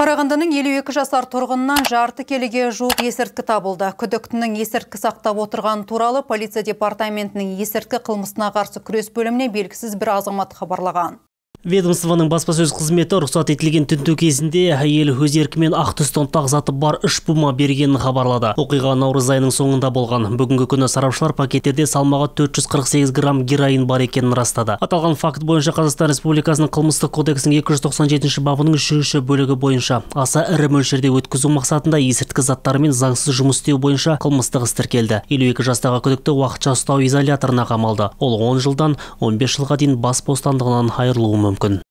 Қарағандының 52 жасар тұрғынынан жарты келіге жуық есірткі табылды. Күдіктінің есірткі сақтап отырған туралы полиция департаментінің есірткі қылмысына қарсы күрес бөліміне белгісіз бір азамат хабарлаған. Ведомствоның баспасөз қызметі рұқсат етілген тінту кезінде әйел өз еркімен ақ түсті ұнтақ заты бар үш бума бергенін хабарлады. Оқиға наурыз айының соңында болған. Бүгінгі күні сарапшылар пакеттерде салмағы 448 грамм героин бар екенін растады. Аталған факт бойынша қазақстан республикасының қылмыстық кодексінің 297 бабының үшінші бөлігі бойынша аса ірі мөлшерде өткізу мақсатында есірткі заттарымен заңсыз жұмыс істеу бойынша қылмыстық іс тіркелді. Елу екі жастағы күдікті уақытша ұстау изоляторына қамалды. Ол 10 жылдан 15 жылға дейін бас бостандығынан айырылуы мүмкін. ممكن